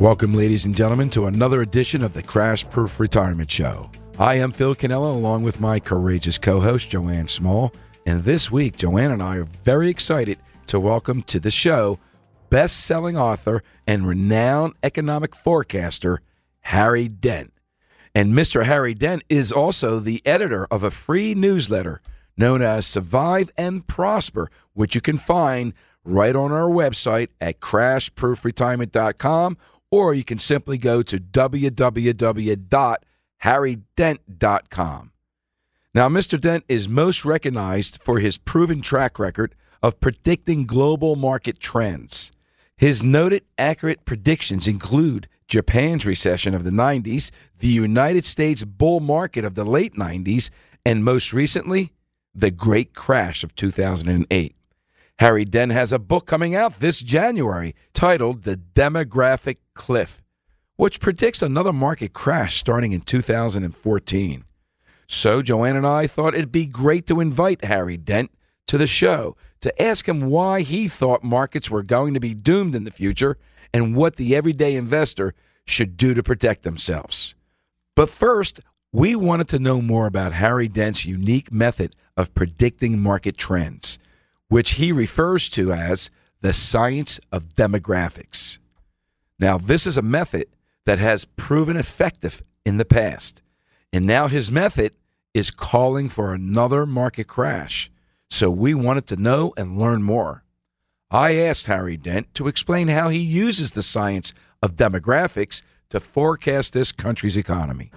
Welcome, ladies and gentlemen, to another edition of the Crash Proof Retirement Show. I am Phil Cannella, along with my courageous co host, Joann Small. And this week, Joanne and I are very excited to welcome to the show best selling author and renowned economic forecaster, Harry Dent. And Mr. Harry Dent is also the editor of a free newsletter known as Survive and Prosper, which you can find right on our website at crashproofretirement.com or you can simply go to www.harrydent.com. Now, Mr. Dent is most recognized for his proven track record of predicting global market trends. His noted accurate predictions include Japan's recession of the 90s, the United States bull market of the late 90s, and most recently, the Great Crash of 2008. Harry Dent has a book coming out this January titled The Demographic Cliff, which predicts another market crash starting in 2014. So, Joann and I thought it'd be great to invite Harry Dent to the show to ask him why he thought markets were going to be doomed in the future and what the everyday investor should do to protect themselves. But first, we wanted to know more about Harry Dent's unique method of predicting market trends which he refers to as the science of demographics. Now, this is a method that has proven effective in the past, and now his method is calling for another market crash. So we wanted to know and learn more. I asked Harry Dent to explain how he uses the science of demographics to forecast this country's economy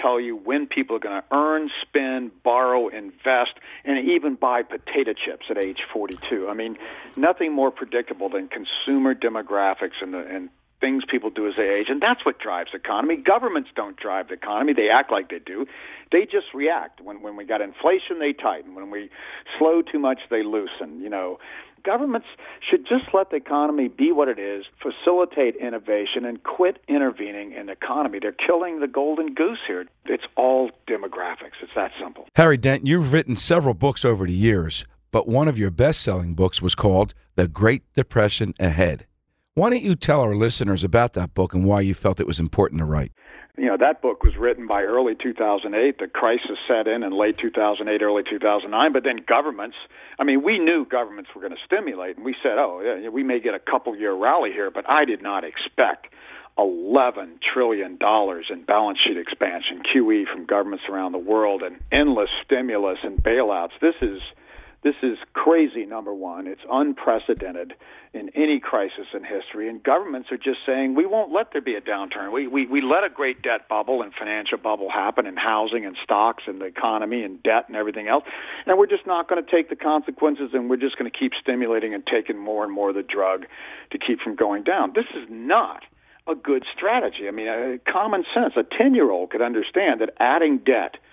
tell you when people are going to earn, spend, borrow, invest, and even buy potato chips at age 42. I mean, nothing more predictable than consumer demographics and the and things people do as they age, and that's what drives the economy. Governments don't drive the economy; they act like they do. They just react. When when we got inflation, they tighten. When we slow too much, they loosen. You know, governments should just let the economy be what it is, facilitate innovation, and quit intervening in the economy. They're killing the golden goose here. It's all demographics. It's that simple. Harry Dent, you've written several books over the years, but one of your best selling books was called The Great Depression Ahead. Why don't you tell our listeners about that book and why you felt it was important to write? you know that book was written by early 2008 the crisis set in in late 2008 early 2009 but then governments i mean we knew governments were going to stimulate and we said oh yeah, we may get a couple year rally here but i did not expect 11 trillion dollars in balance sheet expansion QE from governments around the world and endless stimulus and bailouts. This is this is crazy, number one. It's unprecedented in any crisis in history. And governments are just saying, we won't let there be a downturn. We, we, we let a great debt bubble and financial bubble happen in housing and stocks and the economy and debt and everything else. And we're just not going to take the consequences and we're just going to keep stimulating and taking more and more of the drug to keep from going down. This is not a good strategy. I mean, uh, common sense. A 10 year old could understand that adding debt –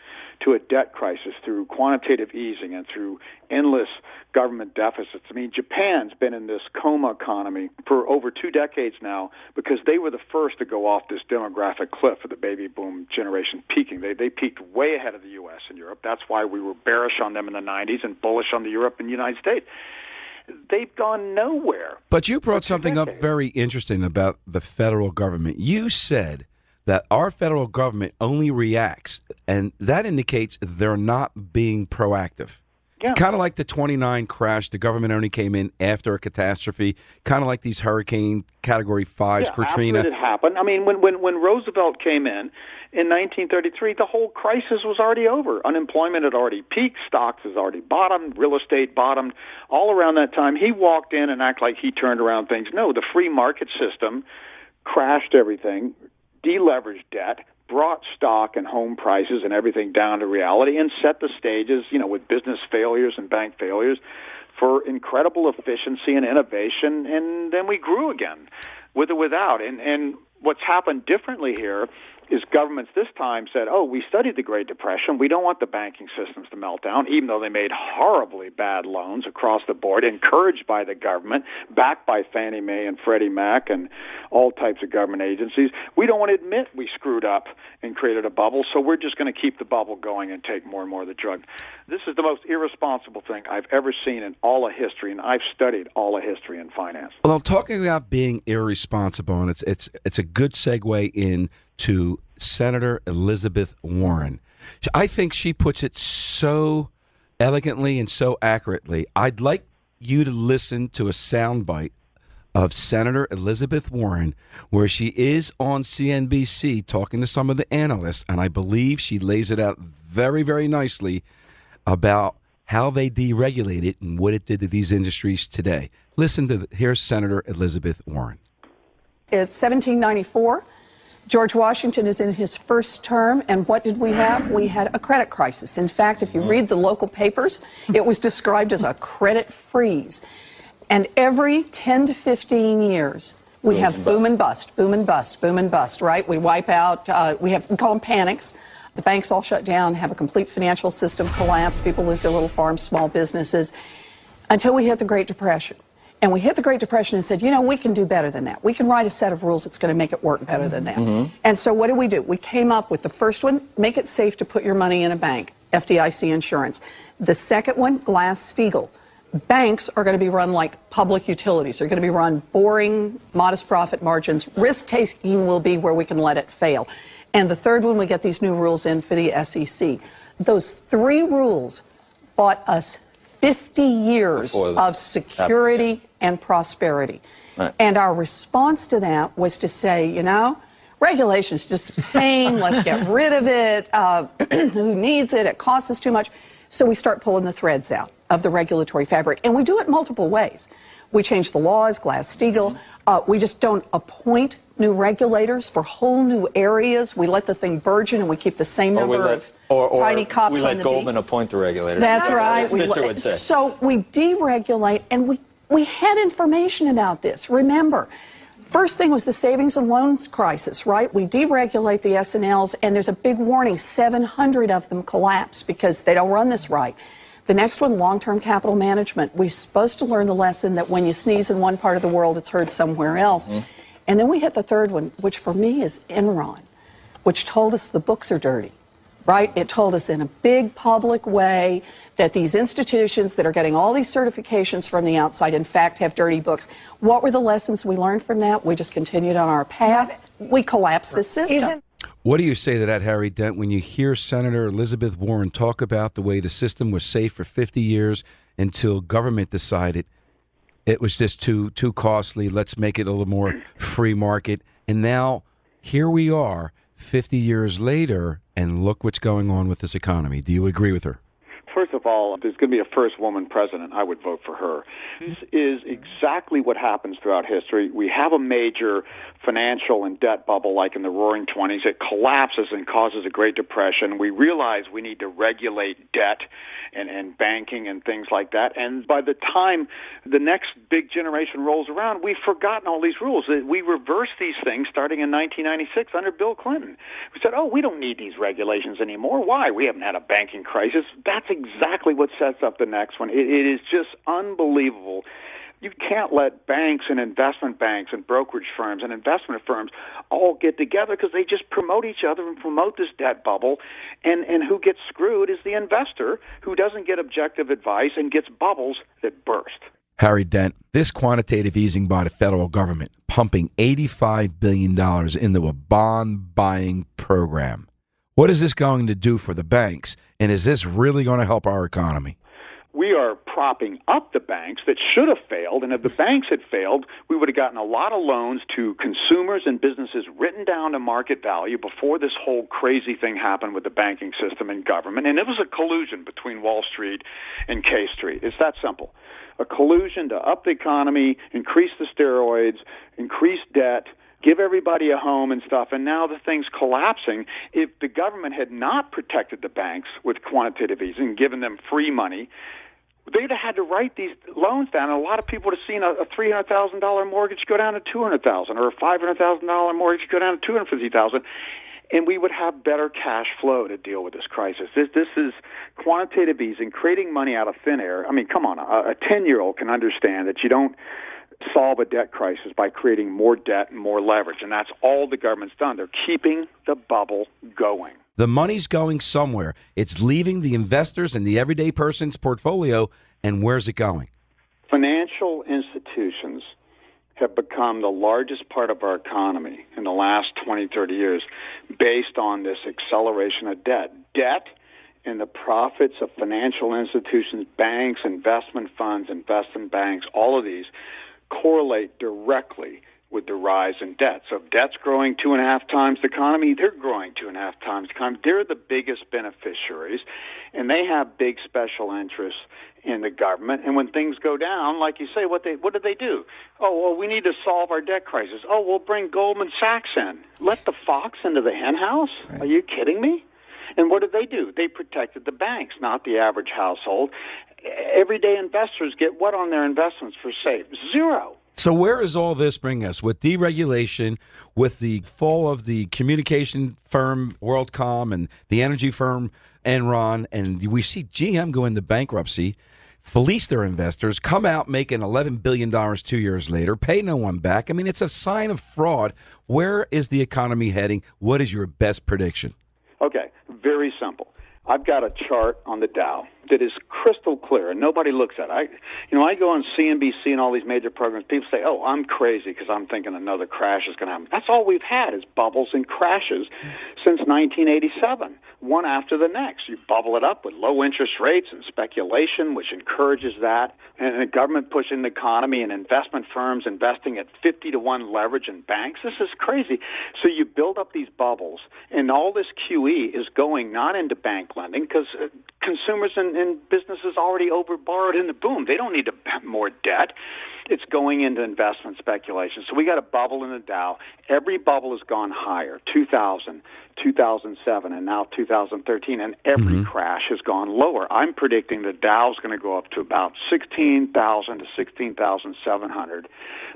to a debt crisis through quantitative easing and through endless government deficits. I mean, Japan's been in this coma economy for over two decades now because they were the first to go off this demographic cliff of the baby boom generation peaking. They they peaked way ahead of the U.S. and Europe. That's why we were bearish on them in the 90s and bullish on the Europe and the United States. They've gone nowhere. But you brought something up very interesting about the federal government. You said that our federal government only reacts, and that indicates they're not being proactive. Yeah. Kind of like the 29 crash, the government only came in after a catastrophe, kind of like these hurricane category fives, yeah, Katrina. After it happened. I mean, when, when, when Roosevelt came in in 1933, the whole crisis was already over. Unemployment had already peaked, stocks had already bottomed, real estate bottomed. All around that time, he walked in and acted like he turned around things. No, the free market system crashed everything, deleveraged debt, brought stock and home prices and everything down to reality, and set the stages, you know, with business failures and bank failures for incredible efficiency and innovation, and then we grew again, with or without. And and what's happened differently here is governments this time said, "Oh, we studied the Great Depression. We don't want the banking systems to melt down, even though they made horribly bad loans across the board, encouraged by the government, backed by Fannie Mae and Freddie Mac and all types of government agencies. We don't want to admit we screwed up and created a bubble, so we're just going to keep the bubble going and take more and more of the drug." This is the most irresponsible thing I've ever seen in all of history, and I've studied all of history in finance. Well, I'm talking about being irresponsible, and it's it's it's a good segue in to Senator Elizabeth Warren. I think she puts it so elegantly and so accurately. I'd like you to listen to a soundbite of Senator Elizabeth Warren, where she is on CNBC talking to some of the analysts, and I believe she lays it out very, very nicely about how they deregulated and what it did to these industries today. Listen to the, here's Senator Elizabeth Warren. It's 1794. George Washington is in his first term, and what did we have? We had a credit crisis. In fact, if you read the local papers, it was described as a credit freeze. And every 10 to 15 years, we have boom and bust, boom and bust, boom and bust, right? We wipe out, uh, we have, we call them panics. The banks all shut down, have a complete financial system collapse, people lose their little farms, small businesses, until we hit the Great Depression. And we hit the Great Depression and said, you know, we can do better than that. We can write a set of rules that's going to make it work better than that. Mm-hmm. And so what did we do? We came up with the first one, make it safe to put your money in a bank, FDIC insurance. The second one, Glass-Steagall. Banks are going to be run like public utilities. They're going to be run boring, modest profit margins. Risk taking will be where we can let it fail. And the third one, we get these new rules in for the SEC. Those three rules bought us 50 years of security and prosperity. Right. And our response to that was to say, you know, regulation is just a pain. Let's get rid of it. Uh, who needs it? It costs us too much. So we start pulling the threads out of the regulatory fabric. And we do it multiple ways. We change the laws, Glass-Steagall. Mm-hmm. Uh, we just don't appoint new regulators for whole new areas. We let the thing burgeon and we keep the same number let, of or, or tiny cops we let on the Goldman beat. appoint the regulators. That's right. We, would say. So we deregulate and we, we had information about this. Remember, First thing was the savings and loans crisis, right? We deregulate the S&Ls, and there's a big warning 700 of them collapse because they don't run this right. The next one, long term capital management. We're supposed to learn the lesson that when you sneeze in one part of the world, it's heard somewhere else. Mm. And then we hit the third one, which for me is Enron, which told us the books are dirty, right? It told us in a big public way that these institutions that are getting all these certifications from the outside, in fact, have dirty books. What were the lessons we learned from that? We just continued on our path. We collapsed the system. Isn't what do you say to that, Harry Dent, when you hear Senator Elizabeth Warren talk about the way the system was safe for 50 years until government decided it was just too too costly, let's make it a little more free market, and now here we are 50 years later and look what's going on with this economy. Do you agree with her? First of all, if there's going to be a first woman president, I would vote for her. Mm-hmm. This is exactly what happens throughout history. We have a major financial and debt bubble like in the roaring 20s. It collapses and causes a Great Depression. We realize we need to regulate debt and, and banking and things like that. And by the time the next big generation rolls around, we've forgotten all these rules. Uh, we reversed these things starting in 1996 under Bill Clinton. We said, oh, we don't need these regulations anymore. Why? We haven't had a banking crisis. That's exactly what sets up the next one. it, it is just unbelievable you can't let banks and investment banks and brokerage firms and investment firms all get together because they just promote each other and promote this debt bubble. And, and who gets screwed is the investor who doesn't get objective advice and gets bubbles that burst. Harry Dent, this quantitative easing by the federal government pumping $85 billion into a bond buying program. What is this going to do for the banks? And is this really going to help our economy? we are propping up the banks that should have failed. And if the banks had failed, we would have gotten a lot of loans to consumers and businesses written down to market value before this whole crazy thing happened with the banking system and government. And it was a collusion between Wall Street and K Street. It's that simple. A collusion to up the economy, increase the steroids, increase debt, give everybody a home and stuff, and now the thing's collapsing. If the government had not protected the banks with quantitative easing, given them free money, they'd have had to write these loans down. And a lot of people would have seen a, a three hundred thousand dollar mortgage go down to two hundred thousand, or a five hundred thousand dollar mortgage go down to two hundred fifty thousand. and we would have better cash flow to deal with this crisis. This this is quantitative easing, creating money out of thin air. I mean, come on, a ten year old can understand that you don't solve a debt crisis by creating more debt and more leverage, and that's all the government's done. They're keeping the bubble going. The money's going somewhere. It's leaving the investors and the everyday person's portfolio, and where's it going? Financial institutions have become the largest part of our economy in the last 20, 30 years based on this acceleration of debt. Debt and the profits of financial institutions, banks, investment funds, investment banks, all of these correlate directly with the rise in debt. So if debt's growing two and a half times the economy, they're growing two and a half times the economy. They're the biggest beneficiaries, and they have big special interests in the government. And when things go down, like you say, what they what do they do? Oh well, we need to solve our debt crisis. Oh, we'll bring Goldman Sachs in. Let the fox into the henhouse? Right. Are you kidding me? And what did they do? They protected the banks, not the average household. Everyday investors get what on their investments for safe? Zero. So where is all this bring us with deregulation, with the fall of the communication firm WorldCom and the energy firm Enron, and we see GM go into bankruptcy, fleece their investors, come out making $11 billion two years later, pay no one back. I mean, it's a sign of fraud. Where is the economy heading? What is your best prediction? Okay, very simple. I've got a chart on the Dow that is crystal clear, and nobody looks at it. I, you know, I go on CNBC and all these major programs. People say, "Oh, I'm crazy because I'm thinking another crash is going to happen." That's all we've had is bubbles and crashes since 1987, one after the next. You bubble it up with low interest rates and speculation, which encourages that, and the government pushing the economy and investment firms investing at 50 to one leverage in banks. This is crazy. So you build up these bubbles, and all this QE is going not into bank lending because uh, consumers and and businesses already overborrowed in the boom. They don't need to more debt. It's going into investment speculation. So we got a bubble in the Dow. Every bubble has gone higher. 2000, 2007, and now 2013, and every mm-hmm. crash has gone lower. I'm predicting the Dow's going to go up to about 16,000 to 16,700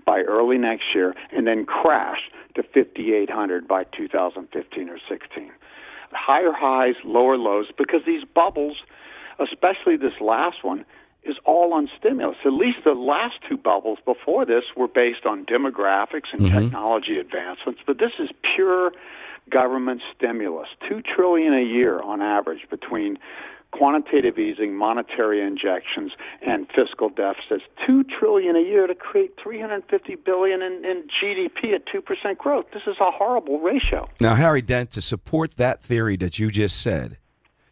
by early next year, and then crash to 5,800 by 2015 or 16 higher highs, lower lows, because these bubbles especially this last one, is all on stimulus. At least the last two bubbles before this were based on demographics and mm-hmm. technology advancements, but this is pure government stimulus. 2 trillion a year on average between quantitative easing, monetary injections, and fiscal deficits. Two trillion a year to create 350 billion in, in GDP at two percent growth. This is a horrible ratio. Now, Harry Dent, to support that theory that you just said,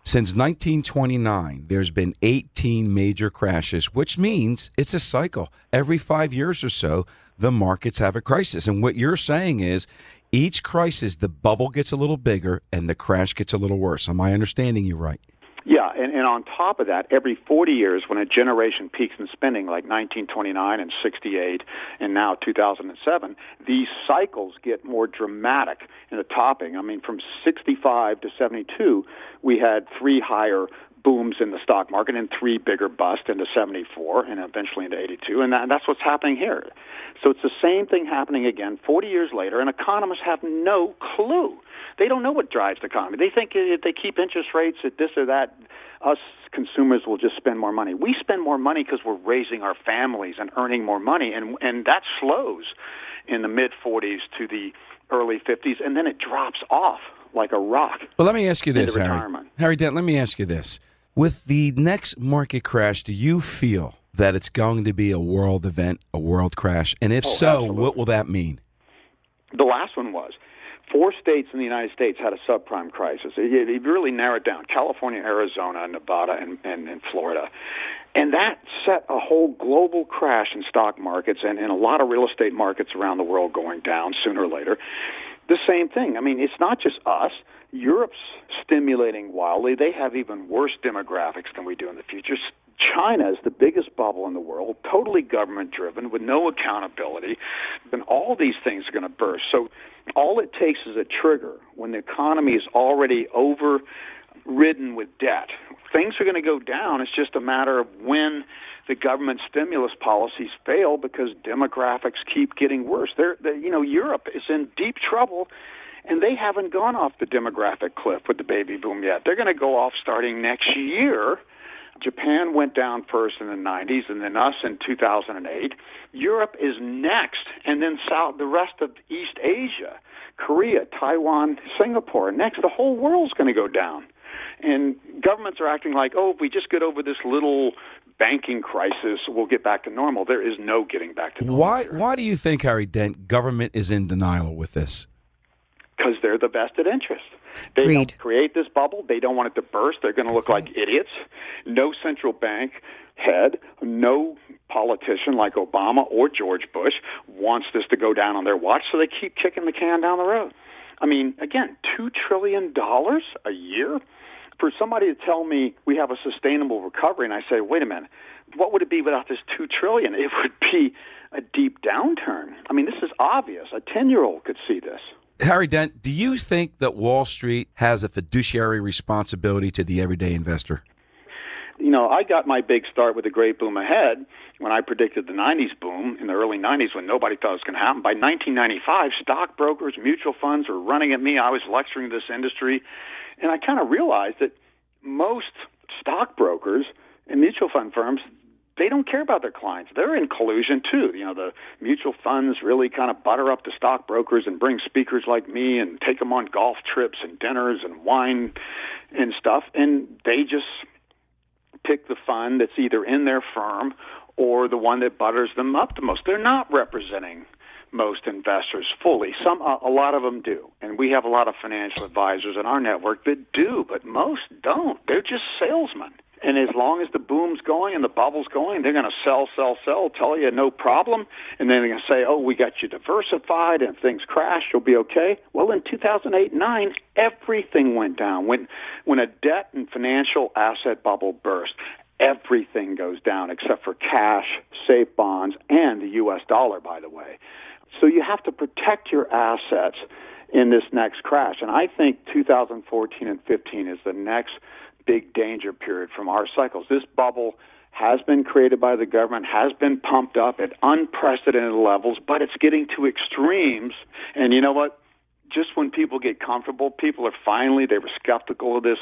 since 1929, there's been 18 major crashes, which means it's a cycle. Every five years or so, the markets have a crisis. And what you're saying is each crisis, the bubble gets a little bigger and the crash gets a little worse. Am I understanding you right? Yeah, and, and on top of that, every 40 years, when a generation peaks in spending, like 1929 and 68, and now 2007, these cycles get more dramatic in the topping. I mean, from 65 to 72, we had three higher booms in the stock market and three bigger busts into 74 and eventually into 82 and, that, and that's what's happening here so it's the same thing happening again 40 years later and economists have no clue they don't know what drives the economy. They think if they keep interest rates at this or that, us consumers will just spend more money. We spend more money because we're raising our families and earning more money, and and that slows in the mid 40s to the early 50s, and then it drops off like a rock. Well, let me ask you this, Harry. Harry Dent, let me ask you this. With the next market crash, do you feel that it's going to be a world event, a world crash? And if oh, so, absolutely. what will that mean? The last one was four states in the United States had a subprime crisis. It, it really narrowed down California, Arizona, Nevada, and, and, and Florida. And that set a whole global crash in stock markets and in a lot of real estate markets around the world going down sooner or later. The same thing. I mean, it's not just us. Europe's stimulating wildly. They have even worse demographics than we do in the future. China is the biggest bubble in the world, totally government driven, with no accountability, and all these things are going to burst. So, all it takes is a trigger when the economy is already overridden with debt. Things are going to go down. It's just a matter of when the government stimulus policies fail because demographics keep getting worse. They're, they, you know, Europe is in deep trouble And they haven't gone off the demographic cliff with the baby boom yet. They're going to go off starting next year. Japan went down first in the 90s and then us in 2008. Europe is next and then south the rest of East Asia, Korea, Taiwan, Singapore. Next the whole world's going to go down. And governments are acting like, "Oh, if we just get over this little banking crisis, we'll get back to normal." There is no getting back to normal. Why why do you think Harry Dent government is in denial with this? because they're the vested interest. They Agreed. don't create this bubble. They don't want it to burst. They're going to look like idiots. No central bank head, no politician like Obama or George Bush wants this to go down on their watch, so they keep kicking the can down the road. I mean, again, $2 trillion a year? For somebody to tell me we have a sustainable recovery, and I say, wait a minute, what would it be without this 2 trillion? It would be a deep downturn. I mean, this is obvious. A 10 year old could see this. Harry Dent, do you think that Wall Street has a fiduciary responsibility to the everyday investor? you know, I got my big start with the great boom ahead when I predicted the 90s boom in the early 90s when nobody thought it was going to happen. By 1995, stockbrokers, mutual funds were running at me. I was lecturing this industry, and I kind of realized that most stockbrokers and mutual fund firms they don't care about their clients. They're in collusion too. You know, the mutual funds really kind of butter up the stockbrokers and bring speakers like me and take them on golf trips and dinners and wine and stuff, and they just pick the fund that's either in their firm or the one that butters them up the most. They're not representing most investors fully. Some, a, lot of them do, and we have a lot of financial advisors in our network that do, but most don't. They're just salesmen. And as long as the boom's going and the bubble's going, they're going to sell, sell, sell, tell you no problem. And then they're going to say, oh, we got you diversified and if things crash, you'll be okay. Well, in 2008 9, everything went down. When, when a debt and financial asset bubble burst, everything goes down except for cash, safe bonds, and the U.S. dollar, by the way. So you have to protect your assets in this next crash. And I think 2014 and 15 is the next big danger period from our cycles. This bubble has been created by the government, has been pumped up at unprecedented levels, but it's getting to extremes. And you know what? Just when people get comfortable, people are finally, they were skeptical of this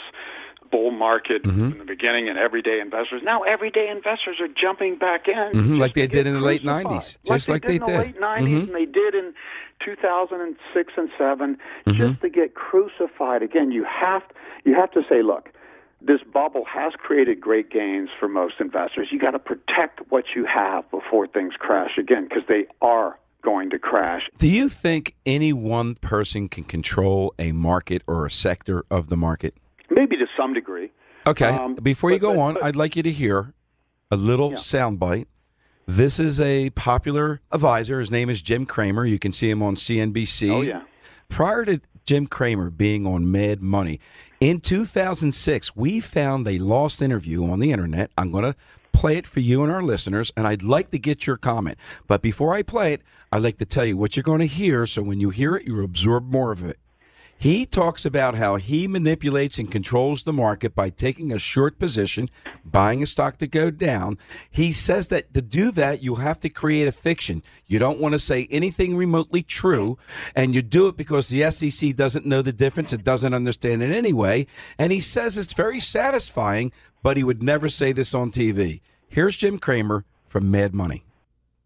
bull market Mm-hmm. in the beginning and everyday investors. Now everyday investors are jumping back in. Mhm, like they did in the late 90s, just like they they did in the late 90s Mhm. and they did in 2006 and 7 Mm-hmm. just to get crucified again you have you have to say look this bubble has created great gains for most investors you got to protect what you have before things crash again because they are going to crash Do you think any one person can control a market or a sector of the market? Some degree Okay. Um, Before you but- go but- on, but- I'd like you to hear a little soundbite. This is a popular advisor. His name is Jim Cramer. You can see him on CNBC. Oh, yeah. Prior to Jim Cramer being on Mad Money, in 2006, we found a lost interview on the internet. I'm going to play it for you and our listeners, and I'd like to get your comment. But before I play it, I'd like to tell you what you're going to hear so when you hear it, you absorb more of it. He talks about how he manipulates and controls the market by taking a short position, buying a stock to go down. He says that to do that, you have to create a fiction. You don't want to say anything remotely true, and you do it because the SEC doesn't know the difference and doesn't understand it anyway. And he says it's very satisfying, but he would never say this on TV. Here's Jim Cramer from Mad Money.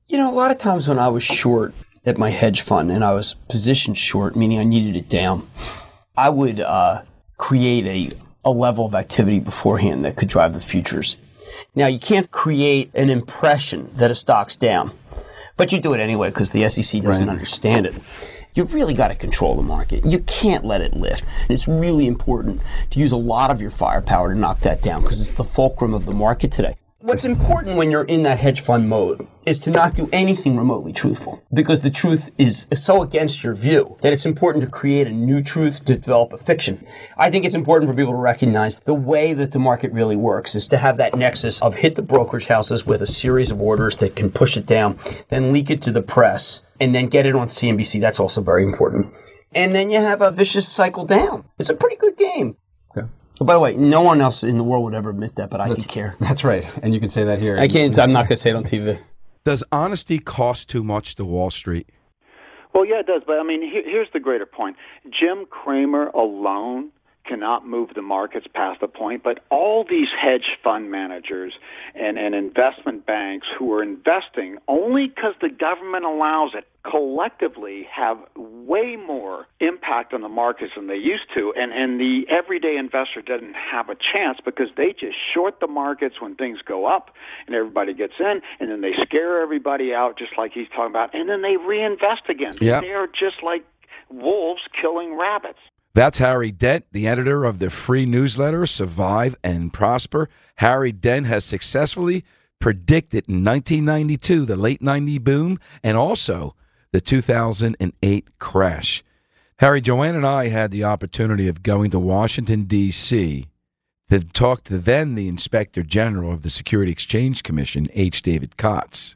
You know, a lot of times when I was short at my hedge fund and I was positioned short, meaning I needed it down, I would uh, create a, a level of activity beforehand that could drive the futures. Now, you can't create an impression that a stock's down, but you do it anyway because the SEC doesn't understand it. You've really got to control the market. You can't let it lift. And It's really important to use a lot of your firepower to knock that down because it's the fulcrum of the market today. What's important when you're in that hedge fund mode is to not do anything remotely truthful because the truth is so against your view that it's important to create a new truth to develop a fiction. I think it's important for people to recognize the way that the market really works is to have that nexus of hit the brokerage houses with a series of orders that can push it down, then leak it to the press, and then get it on CNBC. That's also very important. And then you have a vicious cycle down. It's a pretty good game. Okay. By the way, no one else in the world would ever admit that, but I can care. That's right. And you can say that here. I can't. I'm not going to say it on TV. Does honesty cost too much to Wall Street? Well, yeah, it does. But I mean, here, here's the greater point Jim Cramer alone cannot move the markets past a point, but all these hedge fund managers and, and investment banks who are investing only because the government allows it collectively have way more impact on the markets than they used to. And and the everyday investor doesn't have a chance because they just short the markets when things go up and everybody gets in and then they scare everybody out just like he's talking about and then they reinvest again. Yep. they are just like wolves killing rabbits that's Harry Dent, the editor of the free newsletter Survive and Prosper. Harry Dent has successfully predicted in 1992 the late 90 boom and also the 2008 crash. Harry, Joann, and I had the opportunity of going to Washington, D.C. to talk to then the Inspector General of the Security Exchange Commission, H. David Kotz.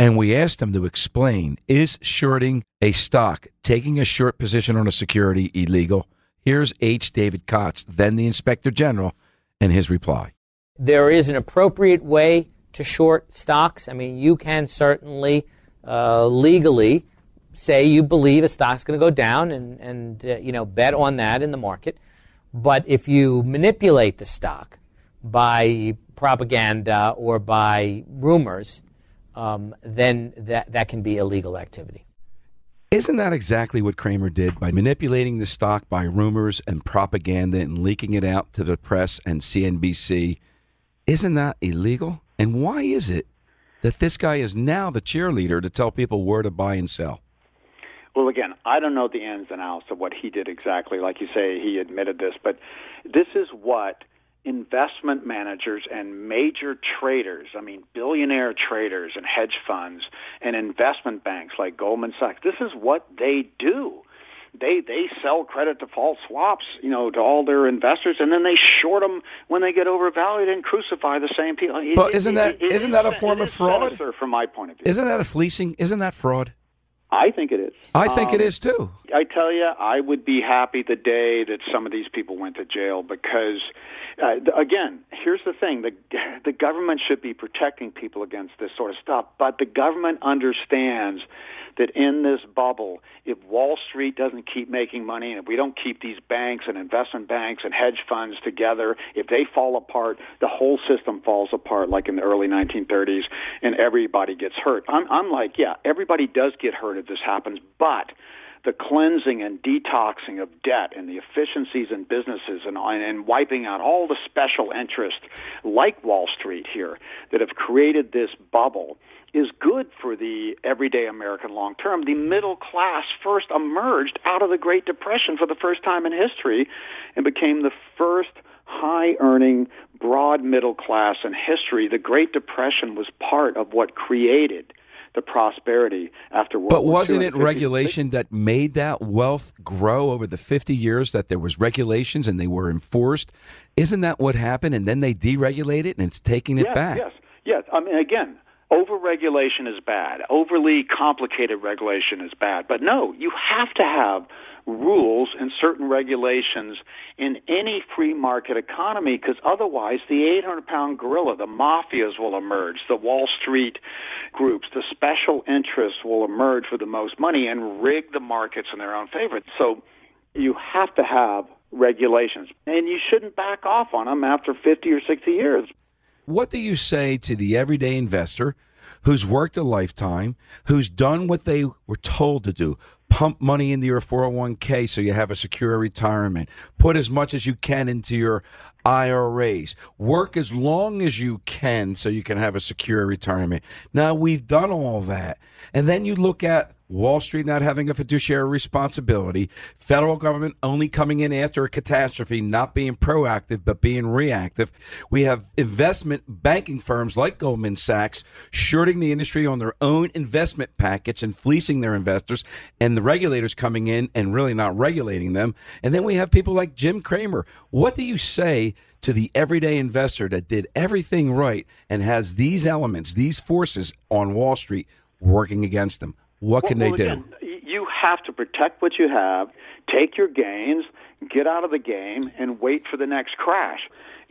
And we asked him to explain is shorting a stock, taking a short position on a security, illegal? Here's H. David Kotz, then the Inspector General, and his reply. There is an appropriate way to short stocks. I mean, you can certainly uh, legally say you believe a stock's going to go down and, and uh, you know bet on that in the market. But if you manipulate the stock by propaganda or by rumors, um, then that, that can be illegal activity. Isn't that exactly what Cramer did by manipulating the stock by rumors and propaganda and leaking it out to the press and CNBC? Isn't that illegal? And why is it that this guy is now the cheerleader to tell people where to buy and sell? Well, again, I don't know the ins and outs of what he did exactly. Like you say, he admitted this, but this is what investment managers and major traders, I mean, billionaire traders and hedge funds and investment banks like Goldman Sachs, this is what they do. They they sell credit default swaps, you know, to all their investors, and then they short them when they get overvalued and crucify the same people. But isn't that it, not that a form of fraud? From my point of view, isn't that a fleecing? Isn't that fraud? I think it is. I think um, it is too. I tell you, I would be happy the day that some of these people went to jail because uh, again, here's the thing: the the government should be protecting people against this sort of stuff, but the government understands that in this bubble, if Wall Street doesn't keep making money, and if we don't keep these banks and investment banks and hedge funds together, if they fall apart, the whole system falls apart, like in the early 1930s, and everybody gets hurt. I'm, I'm like, yeah, everybody does get hurt if this happens, but the cleansing and detoxing of debt and the efficiencies in businesses and, and wiping out all the special interests like Wall Street here that have created this bubble is good for the everyday American long term. The middle class first emerged out of the Great Depression for the first time in history and became the first high earning, broad middle class in history. The Great Depression was part of what created the prosperity after World But wasn't it regulation that made that wealth grow over the 50 years that there was regulations and they were enforced? Isn't that what happened? And then they deregulated and it's taking it yes, back. Yes, yes. I mean, again, overregulation is bad. Overly complicated regulation is bad. But no, you have to have rules and certain regulations in any free market economy because otherwise the 800 pound gorilla, the mafias will emerge, the Wall Street groups, the special interests will emerge for the most money and rig the markets in their own favor. So you have to have regulations and you shouldn't back off on them after 50 or 60 years. What do you say to the everyday investor who's worked a lifetime, who's done what they were told to do, pump money into your 401k so you have a secure retirement. Put as much as you can into your IRAs. Work as long as you can so you can have a secure retirement. Now, we've done all that. And then you look at Wall Street not having a fiduciary responsibility, federal government only coming in after a catastrophe, not being proactive but being reactive. We have investment banking firms like Goldman Sachs shorting the industry on their own investment packets and fleecing their investors, and the regulators coming in and really not regulating them. And then we have people like Jim Cramer. What do you say to the everyday investor that did everything right and has these elements, these forces on Wall Street working against them? What can well, they well, do? Again, you have to protect what you have, take your gains, get out of the game and wait for the next crash.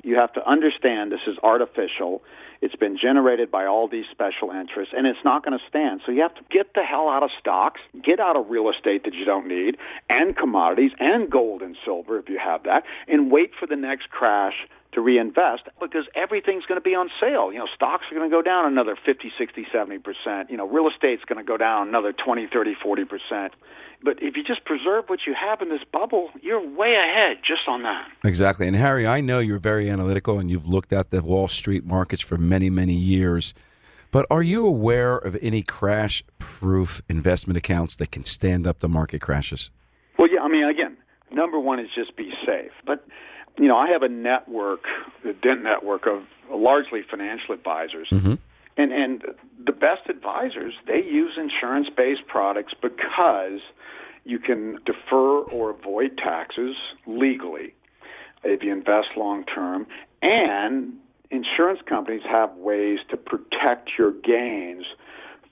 You have to understand this is artificial. It's been generated by all these special interests, and it's not going to stand. So you have to get the hell out of stocks, get out of real estate that you don't need, and commodities, and gold and silver if you have that, and wait for the next crash to reinvest because everything's going to be on sale. You know, stocks are going to go down another 50, 60, 70%. You know, real estate's going to go down another 20, 30, 40%. But if you just preserve what you have in this bubble, you're way ahead just on that. Exactly. And Harry, I know you're very analytical and you've looked at the Wall Street markets for many, many years. But are you aware of any crash proof investment accounts that can stand up to market crashes? Well, yeah, I mean, again, number one is just be safe. But you know, I have a network, the Dent network of largely financial advisors. Mm-hmm. And and the best advisors, they use insurance-based products because you can defer or avoid taxes legally if you invest long term and insurance companies have ways to protect your gains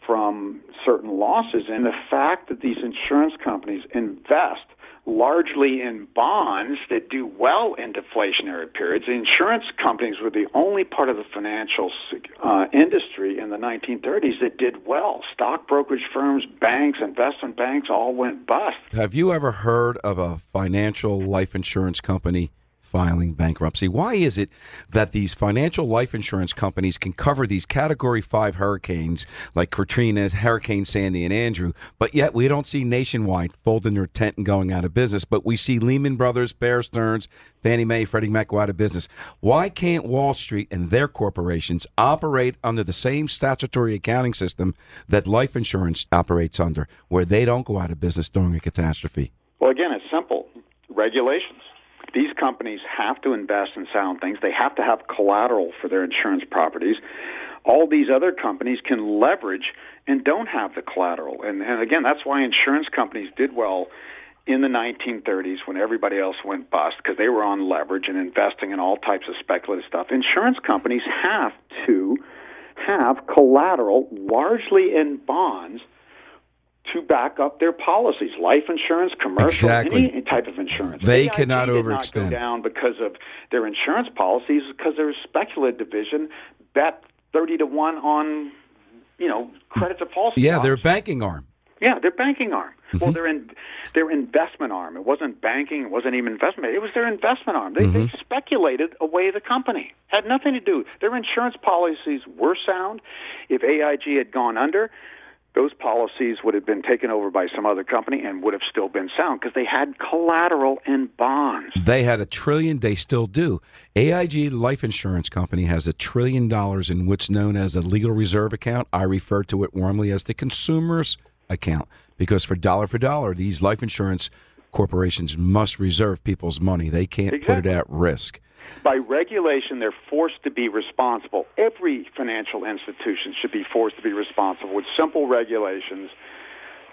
from certain losses and the fact that these insurance companies invest largely in bonds that do well in deflationary periods. Insurance companies were the only part of the financial uh, industry in the 1930s that did well. Stock brokerage firms, banks, investment banks all went bust. Have you ever heard of a financial life insurance company filing bankruptcy. Why is it that these financial life insurance companies can cover these category 5 hurricanes like Katrina, Hurricane Sandy and Andrew, but yet we don't see Nationwide folding their tent and going out of business, but we see Lehman Brothers, Bear Stearns, Fannie Mae, Freddie Mac go out of business. Why can't Wall Street and their corporations operate under the same statutory accounting system that life insurance operates under, where they don't go out of business during a catastrophe? Well, again, it's simple regulations these companies have to invest in sound things. They have to have collateral for their insurance properties. All these other companies can leverage and don't have the collateral. And, and again, that's why insurance companies did well in the 1930s when everybody else went bust because they were on leverage and investing in all types of speculative stuff. Insurance companies have to have collateral largely in bonds to back up their policies, life insurance, commercial, exactly. any type of insurance. They AIG cannot did overextend. Not go down because of their insurance policies, because their speculative division bet thirty to one on, you know, credit default. Yeah, stocks. their banking arm. Yeah, their banking arm. Mm-hmm. Well, their in, their investment arm. It wasn't banking. It wasn't even investment. It was their investment arm. They, Mm-hmm. they speculated away the company. Had nothing to do. Their insurance policies were sound. If AIG had gone under, those policies would have been taken over by some other company and would have still been sound because they had collateral and bonds. They had a trillion, they still do. AIG Life Insurance Company has a trillion dollars in what's known as a legal reserve account. I refer to it warmly as the consumer's account because for dollar for dollar, these life insurance corporations must reserve people's money. They can't put it at risk. By regulation, they're forced to be responsible. Every financial institution should be forced to be responsible with simple regulations,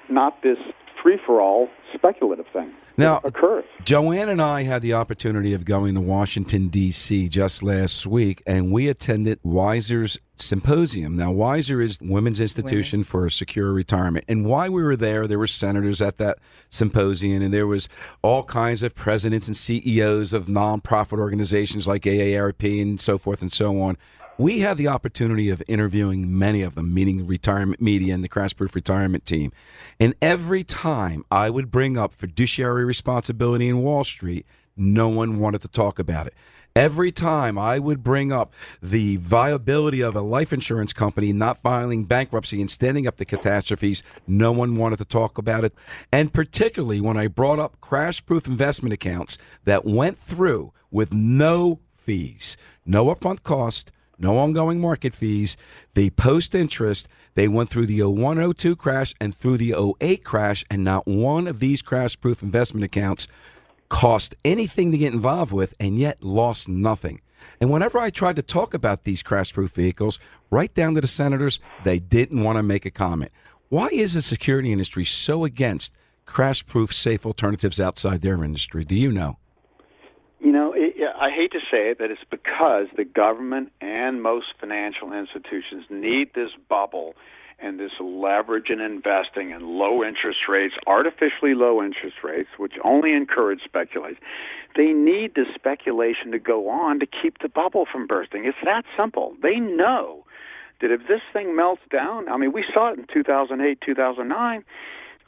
not this free for all speculative thing. Now- that occurs. Joann and I had the opportunity of going to Washington, D.C. just last week, and we attended WISER's symposium. Now, WISER is Women's Institution for a Secure Retirement. And while we were there, there were senators at that symposium, and there was all kinds of presidents and CEOs of nonprofit organizations like AARP and so forth and so on. We had the opportunity of interviewing many of them, meaning retirement media and the Crash Proof retirement team. And every time I would bring up fiduciary responsibility in Wall Street, no one wanted to talk about it. Every time I would bring up the viability of a life insurance company not filing bankruptcy and standing up to catastrophes, no one wanted to talk about it. And particularly when I brought up crash proof investment accounts that went through with no fees, no upfront cost, no ongoing market fees. They post interest. They went through the 01 02 crash and through the 08 crash, and not one of these crash proof investment accounts cost anything to get involved with and yet lost nothing. And whenever I tried to talk about these crash proof vehicles, right down to the senators, they didn't want to make a comment. Why is the security industry so against crash proof safe alternatives outside their industry? Do you know? You know, it, I hate to say it, but it's because the government and most financial institutions need this bubble and this leverage and investing and low interest rates, artificially low interest rates, which only encourage speculation. They need the speculation to go on to keep the bubble from bursting. It's that simple. They know that if this thing melts down, I mean, we saw it in 2008, 2009.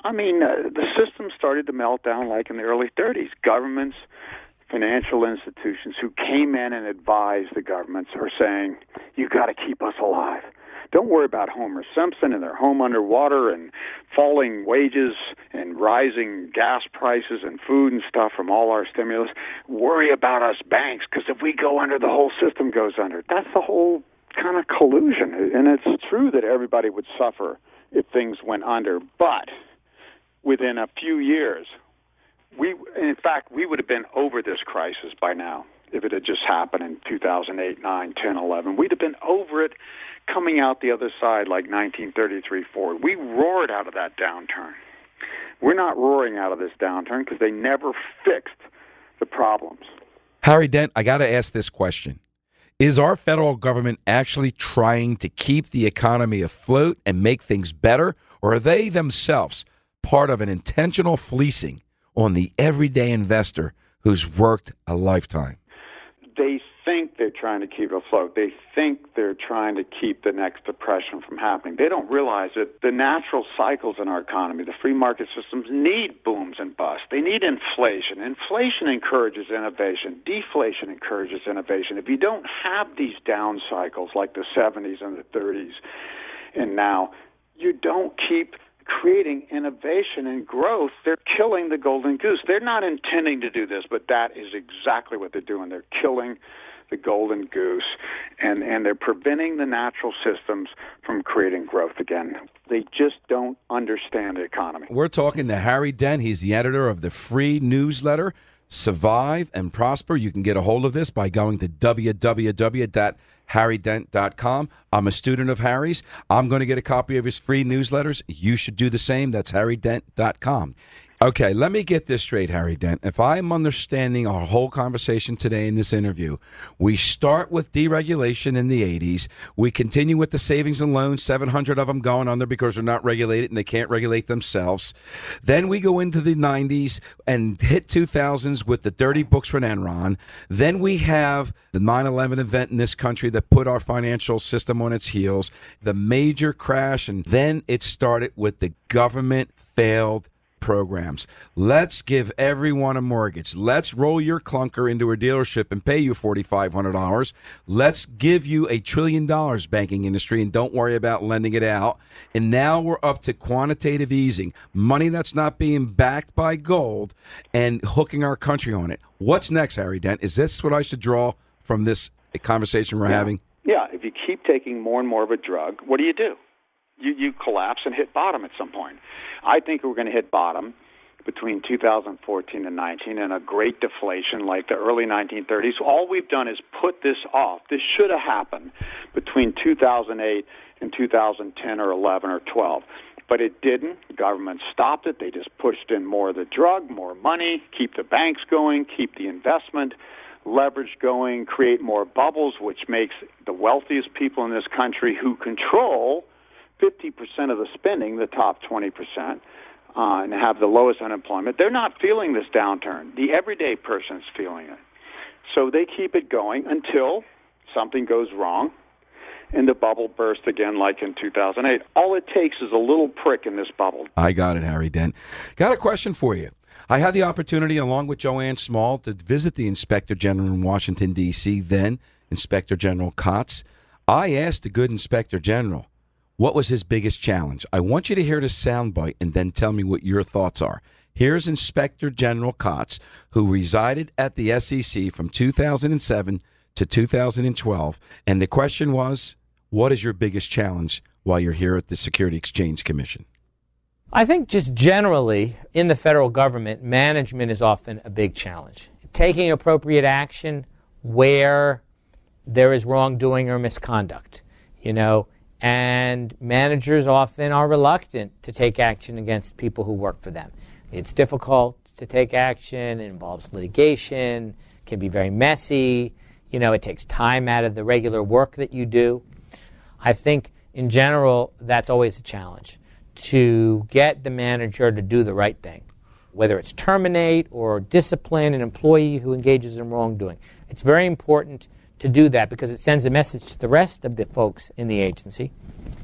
I mean, uh, the system started to melt down like in the early 30s. Governments, financial institutions who came in and advised the governments are saying, you got to keep us alive. Don't worry about Homer Simpson and their home underwater and falling wages and rising gas prices and food and stuff from all our stimulus. Worry about us banks because if we go under, the whole system goes under. That's the whole kind of collusion. And it's true that everybody would suffer if things went under, but within a few years, we, in fact, we would have been over this crisis by now if it had just happened in 2008, 9, 10, 11. We'd have been over it coming out the other side like 1933 forward. We roared out of that downturn. We're not roaring out of this downturn because they never fixed the problems. Harry Dent, I got to ask this question. Is our federal government actually trying to keep the economy afloat and make things better, or are they themselves part of an intentional fleecing on the everyday investor who's worked a lifetime? They think they're trying to keep afloat. They think they're trying to keep the next depression from happening. They don't realize that the natural cycles in our economy, the free market systems, need booms and busts. They need inflation. Inflation encourages innovation. Deflation encourages innovation. If you don't have these down cycles like the 70s and the 30s and now, you don't keep creating innovation and growth, they're killing the golden goose. They're not intending to do this, but that is exactly what they're doing. They're killing the golden goose and and they're preventing the natural systems from creating growth again. They just don't understand the economy. We're talking to Harry Dent. He's the editor of the free newsletter Survive and Prosper. You can get a hold of this by going to www.harrydent.com. I'm a student of Harry's. I'm going to get a copy of his free newsletters. You should do the same. That's harrydent.com. Okay, let me get this straight, Harry Dent. If I'm understanding our whole conversation today in this interview, we start with deregulation in the 80s. We continue with the savings and loans, 700 of them going under because they're not regulated and they can't regulate themselves. Then we go into the 90s and hit 2000s with the dirty books from Enron. Then we have the 9 11 event in this country that put our financial system on its heels, the major crash, and then it started with the government failed programs. Let's give everyone a mortgage. Let's roll your clunker into a dealership and pay you $4,500. Let's give you a trillion dollars banking industry and don't worry about lending it out. And now we're up to quantitative easing, money that's not being backed by gold and hooking our country on it. What's next, Harry Dent? Is this what I should draw from this conversation we're yeah. having? Yeah, if you keep taking more and more of a drug, what do you do? You, you collapse and hit bottom at some point. I think we're going to hit bottom between 2014 and 19 and a great deflation like the early 1930s. All we've done is put this off. This should have happened between 2008 and 2010 or 11 or 12. But it didn't. The government stopped it. They just pushed in more of the drug, more money, keep the banks going, keep the investment leverage going, create more bubbles, which makes the wealthiest people in this country who control 50% of the spending, the top 20%, uh, and have the lowest unemployment, they're not feeling this downturn. The everyday person's feeling it. So they keep it going until something goes wrong and the bubble bursts again like in 2008. All it takes is a little prick in this bubble. I got it, Harry Dent. Got a question for you. I had the opportunity, along with Joann Small, to visit the Inspector General in Washington, D.C., then Inspector General Kotz. I asked the good Inspector General, what was his biggest challenge? I want you to hear the soundbite and then tell me what your thoughts are. Here's Inspector General Kotz, who resided at the SEC from 2007 to 2012. And the question was what is your biggest challenge while you're here at the Security Exchange Commission? I think just generally in the federal government, management is often a big challenge. Taking appropriate action where there is wrongdoing or misconduct. You know, and managers often are reluctant to take action against people who work for them. It's difficult to take action, it involves litigation, can be very messy, you know, it takes time out of the regular work that you do. I think in general, that's always a challenge to get the manager to do the right thing, whether it's terminate or discipline an employee who engages in wrongdoing. It's very important to do that because it sends a message to the rest of the folks in the agency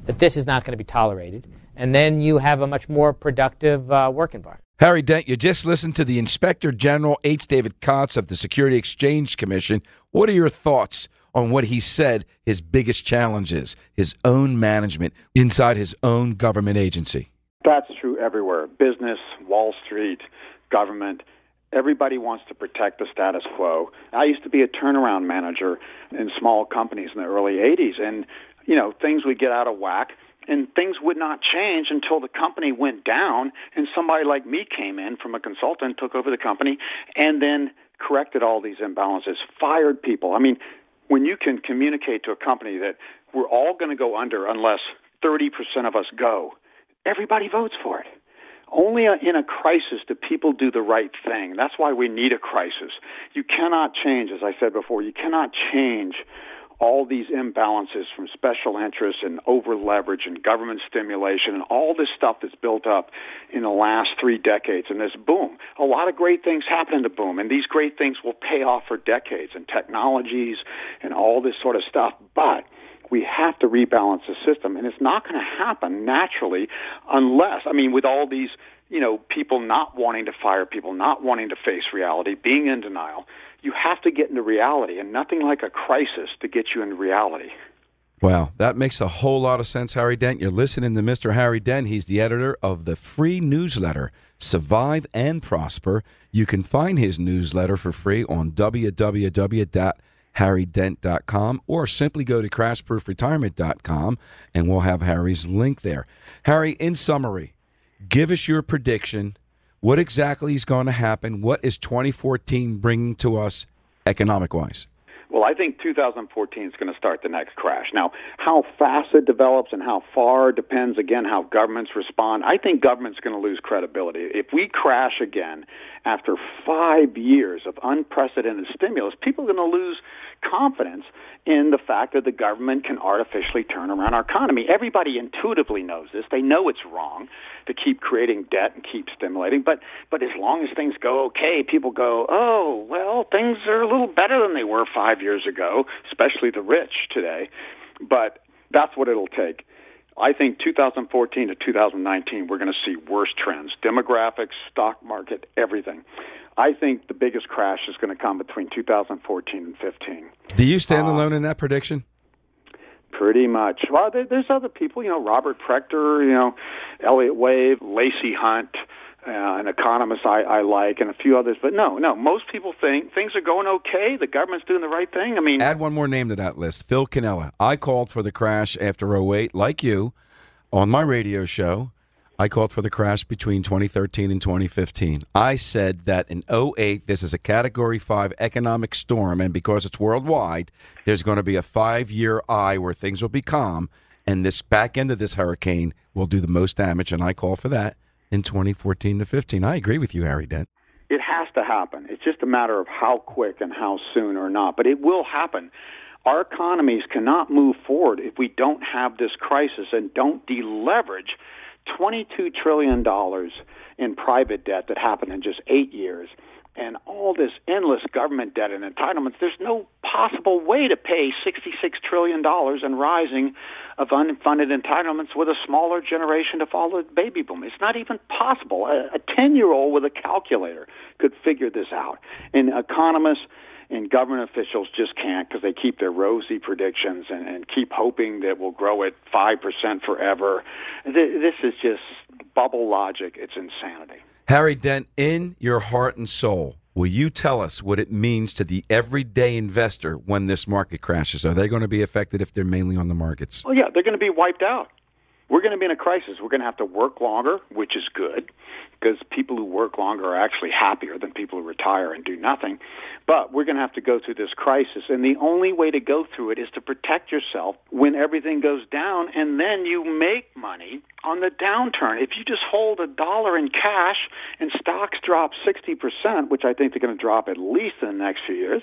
that this is not going to be tolerated. And then you have a much more productive uh, work environment. Harry Dent, you just listened to the Inspector General H. David Kotz of the Security Exchange Commission. What are your thoughts on what he said his biggest challenge is his own management inside his own government agency? That's true everywhere business, Wall Street, government. Everybody wants to protect the status quo. I used to be a turnaround manager in small companies in the early 80s, and you know things would get out of whack and things would not change until the company went down and somebody like me came in from a consultant took over the company and then corrected all these imbalances fired people i mean when you can communicate to a company that we're all going to go under unless 30% of us go everybody votes for it only in a crisis do people do the right thing. That's why we need a crisis. You cannot change, as I said before, you cannot change all these imbalances from special interests and over leverage and government stimulation and all this stuff that's built up in the last three decades and this boom. A lot of great things happen in the boom, and these great things will pay off for decades and technologies and all this sort of stuff. But we have to rebalance the system, and it's not going to happen naturally unless, I mean, with all these, you know, people not wanting to fire people, not wanting to face reality, being in denial. You have to get into reality, and nothing like a crisis to get you into reality. Wow, that makes a whole lot of sense, Harry Dent. You're listening to Mr. Harry Dent. He's the editor of the free newsletter, Survive and Prosper. You can find his newsletter for free on www harrydent.com or simply go to crashproofretirement.com and we'll have Harry's link there. Harry, in summary, give us your prediction. What exactly is going to happen? What is 2014 bringing to us economic wise? Well, I think 2014 is going to start the next crash. Now, how fast it develops and how far depends again how governments respond. I think government's going to lose credibility. If we crash again after 5 years of unprecedented stimulus, people are going to lose confidence in the fact that the government can artificially turn around our economy. Everybody intuitively knows this. They know it's wrong to keep creating debt and keep stimulating, but but as long as things go okay, people go, "Oh, well, things are a little better than they were 5 years ago, especially the rich today." But that's what it'll take. I think 2014 to 2019, we're going to see worse trends demographics, stock market, everything. I think the biggest crash is going to come between 2014 and 15. Do you stand uh, alone in that prediction? Pretty much. Well, there, there's other people, you know, Robert Prechter, you know, Elliott Wave, Lacey Hunt, uh, an economist I, I like, and a few others. But no, no, most people think things are going okay. The government's doing the right thing. I mean, add one more name to that list Phil Cannella. I called for the crash after 08, like you, on my radio show. I called for the crash between 2013 and 2015. I said that in 08, this is a Category 5 economic storm, and because it's worldwide, there's going to be a five year eye where things will be calm, and this back end of this hurricane will do the most damage, and I call for that in 2014 to 15. I agree with you, Harry Dent. It has to happen. It's just a matter of how quick and how soon or not, but it will happen. Our economies cannot move forward if we don't have this crisis and don't deleverage $22 trillion in private debt that happened in just eight years and all this endless government debt and entitlements, there's no possible way to pay $66 trillion and rising of unfunded entitlements with a smaller generation to follow the baby boom. It's not even possible. A 10 year old with a calculator could figure this out. And economists and government officials just can't because they keep their rosy predictions and, and keep hoping that we'll grow at 5% forever. This is just bubble logic. It's insanity. Harry Dent, in your heart and soul, will you tell us what it means to the everyday investor when this market crashes? Are they going to be affected if they're mainly on the markets? Well, yeah, they're going to be wiped out we're going to be in a crisis. We're going to have to work longer, which is good because people who work longer are actually happier than people who retire and do nothing. But we're going to have to go through this crisis. And the only way to go through it is to protect yourself when everything goes down, and then you make money on the downturn. If you just hold a dollar in cash and stocks drop 60%, which I think they're going to drop at least in the next few years,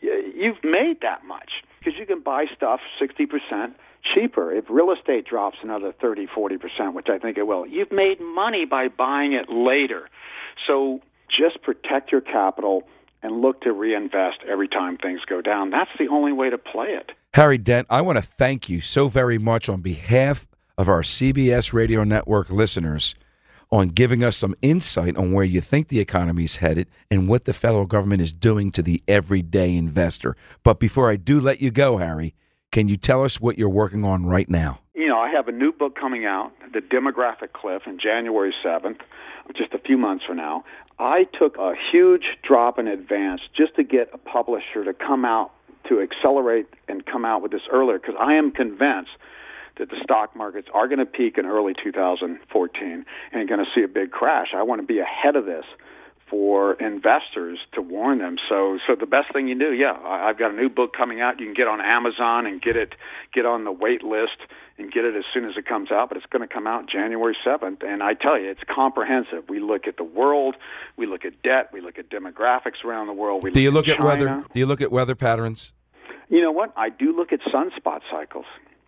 you've made that much because you can buy stuff 60% cheaper, if real estate drops another 30, 40%, which I think it will, you've made money by buying it later. So just protect your capital and look to reinvest every time things go down. That's the only way to play it. Harry Dent, I want to thank you so very much on behalf of our CBS Radio Network listeners on giving us some insight on where you think the economy is headed and what the federal government is doing to the everyday investor. But before I do let you go, Harry, can you tell us what you're working on right now? You know, I have a new book coming out, The Demographic Cliff, on January 7th, just a few months from now. I took a huge drop in advance just to get a publisher to come out to accelerate and come out with this earlier because I am convinced that the stock markets are going to peak in early 2014 and going to see a big crash. I want to be ahead of this for investors to warn them. So, so the best thing you do, yeah, I've got a new book coming out. You can get on Amazon and get it, get on the wait list and get it as soon as it comes out. But it's going to come out January 7th, and I tell you, it's comprehensive. We look at the world, we look at debt, we look at demographics around the world. We do you look at, at weather? Do you look at weather patterns? You know what? I do look at sunspot cycles.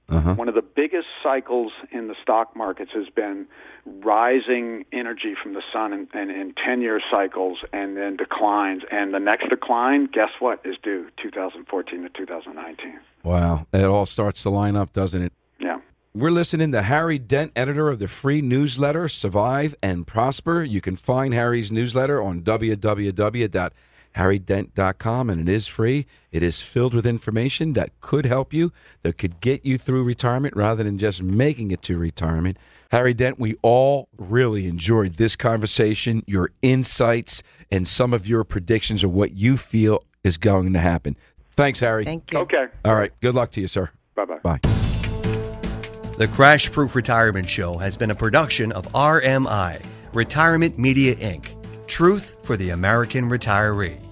Uh-huh. One of the biggest cycles in the stock markets has been rising energy from the sun in, in, in 10 year cycles and then declines. And the next decline, guess what, is due 2014 to 2019. Wow. It all starts to line up, doesn't it? Yeah. We're listening to Harry Dent, editor of the free newsletter Survive and Prosper. You can find Harry's newsletter on www harrydent.com, and it is free. It is filled with information that could help you, that could get you through retirement rather than just making it to retirement. Harry Dent, we all really enjoyed this conversation, your insights, and some of your predictions of what you feel is going to happen. Thanks, Harry. Thank you. Okay. All right. Good luck to you, sir. Bye-bye. Bye. The Crash Proof Retirement Show has been a production of RMI, Retirement Media Inc. Truth for the American Retiree.